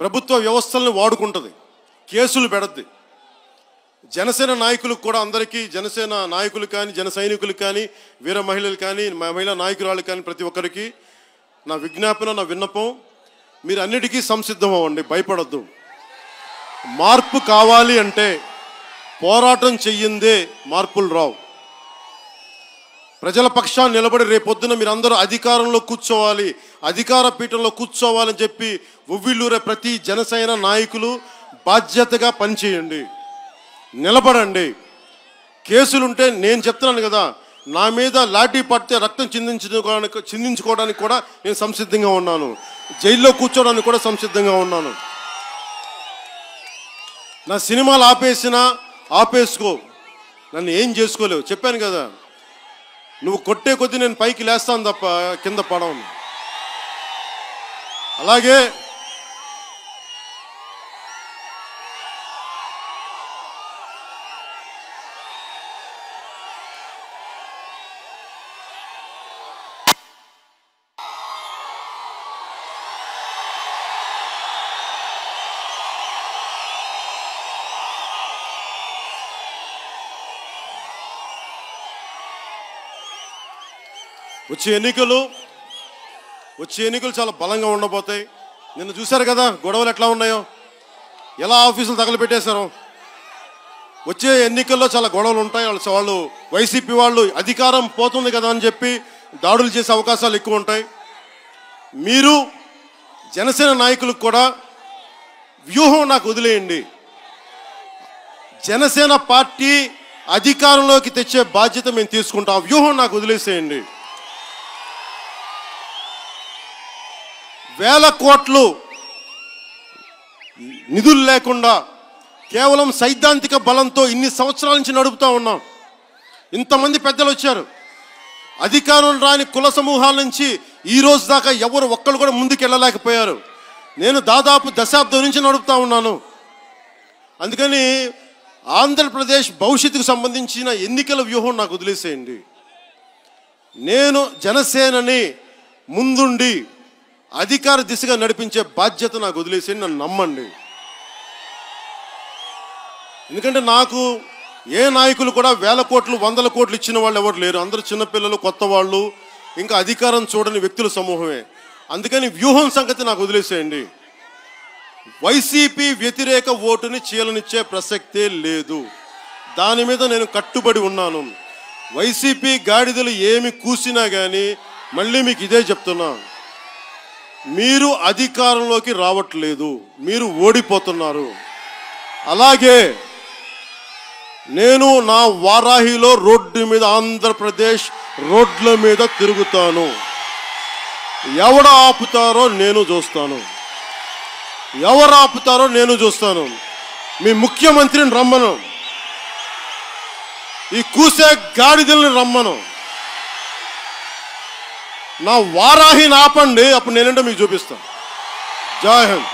ప్రభుత్వ వ్యవస్థలను వాడుకుంటుంది కేసులు పెడద్ది. జనసేన నాయకులకు కూడా అందరికీ జనసేన నాయకులు కానీ జన సైనికులు కానీ వీర మహిళలు కానీ మహిళా నాయకురాలు కానీ ప్రతి ఒక్కరికి నా విజ్ఞాపన నా విన్నపం మీరు అన్నిటికీ సంసిద్ధం అవ్వండి భయపడద్దు. మార్పు కావాలి అంటే పోరాటం చెయ్యిందే మార్పులు రావు. ప్రజల పక్షాన్ని నిలబడి రేపొద్దున మీరందరూ అధికారంలో కూర్చోవాలి అధికార పీఠంలో కూర్చోవాలని చెప్పి ఉవ్విల్లూరే ప్రతి జనసేన నాయకులు బాధ్యతగా పనిచేయండి నిలబడండి. కేసులుంటే నేను చెప్తున్నాను కదా నా మీద లాఠీ పడితే రక్తం చిందించుకోవడానికి చిందించుకోవడానికి కూడా నేను సంసిద్ధంగా ఉన్నాను. జైల్లో కూర్చోవడానికి కూడా సంసిద్ధంగా ఉన్నాను. నా సినిమాలు ఆపేసినా ఆపేసుకో నన్ను ఏం చేసుకోలేవు. చెప్పాను కదా నువ్వు కొట్టే కొద్దీ నేను పైకి లేస్తాను తప్ప కింద పడవను. అలాగే వచ్చే ఎన్నికలు వచ్చే ఎన్నికలు చాలా బలంగా ఉండబోతాయి. నిన్న చూశారు కదా గొడవలు ఎట్లా ఉన్నాయో? ఎలా ఆఫీసులు తగలబెట్టేశారు? వచ్చే ఎన్నికల్లో చాలా గొడవలు ఉంటాయి. వాళ్ళు వాళ్ళు వైసీపీ వాళ్ళు అధికారం పోతుంది కదా అని చెప్పి దాడులు చేసే అవకాశాలు ఎక్కువ ఉంటాయి. మీరు జనసేన నాయకులకు కూడా వ్యూహం నాకు వదిలేయండి. జనసేన పార్టీ అధికారంలోకి తెచ్చే బాధ్యత మేము తీసుకుంటాం. ఆ వ్యూహం నాకు వదిలేసేయండి. వేల కోట్లు నిధులు లేకుండా కేవలం సైద్ధాంతిక బలంతో ఇన్ని సంవత్సరాల నుంచి నడుపుతా ఉన్నాం. ఇంతమంది పెద్దలు వచ్చారు. అధికారం రాని కుల సమూహాల నుంచి ఈ రోజు దాకా ఎవరు ఒక్కరు కూడా ముందుకెళ్ళలేకపోయారు. నేను దాదాపు దశాబ్దం నుంచి నడుపుతా ఉన్నాను. అందుకని ఆంధ్రప్రదేశ్ భవిష్యత్తుకు సంబంధించిన ఎన్నికల వ్యూహం నాకు వదిలేసేయండి. నేను జనసేనని ముందుండి అధికార దిశగా నడిపించే బాధ్యత నాకు వదిలేసేయండి నన్ను నమ్మండి. ఎందుకంటే నాకు ఏ నాయకులు కూడా వేల కోట్లు వందల కోట్లు ఇచ్చిన వాళ్ళు ఎవరు లేరు. అందరూ చిన్నపిల్లలు కొత్త వాళ్ళు ఇంకా అధికారం చూడని వ్యక్తుల సమూహమే. అందుకని వ్యూహం సంగతి నాకు వదిలేసేయండి. వైసీపీ వ్యతిరేక ఓటుని చీలనిచ్చే ప్రసక్తే లేదు. దాని మీద నేను కట్టుబడి ఉన్నాను. వైసీపీ గాడిదలు ఏమి కూసినా కానీ మళ్ళీ మీకు ఇదే చెప్తున్నాను మీరు అధికారంలోకి రావట్లేదు మీరు ఓడిపోతున్నారు. అలాగే నేను నా వారాహిలో రోడ్డు మీద ఆంధ్రప్రదేశ్ రోడ్ల మీద తిరుగుతాను. ఎవడ ఆపుతారో నేను చూస్తాను. ఎవరు ఆపుతారో నేను చూస్తాను. మీ ముఖ్యమంత్రిని రమ్మను. ఈ కూసే గాడిదల్ని రమ్మను. నా వారాహిని ఆపండి అప్పుడు నేనంటే మీకు చూపిస్తాను. జై హింద్.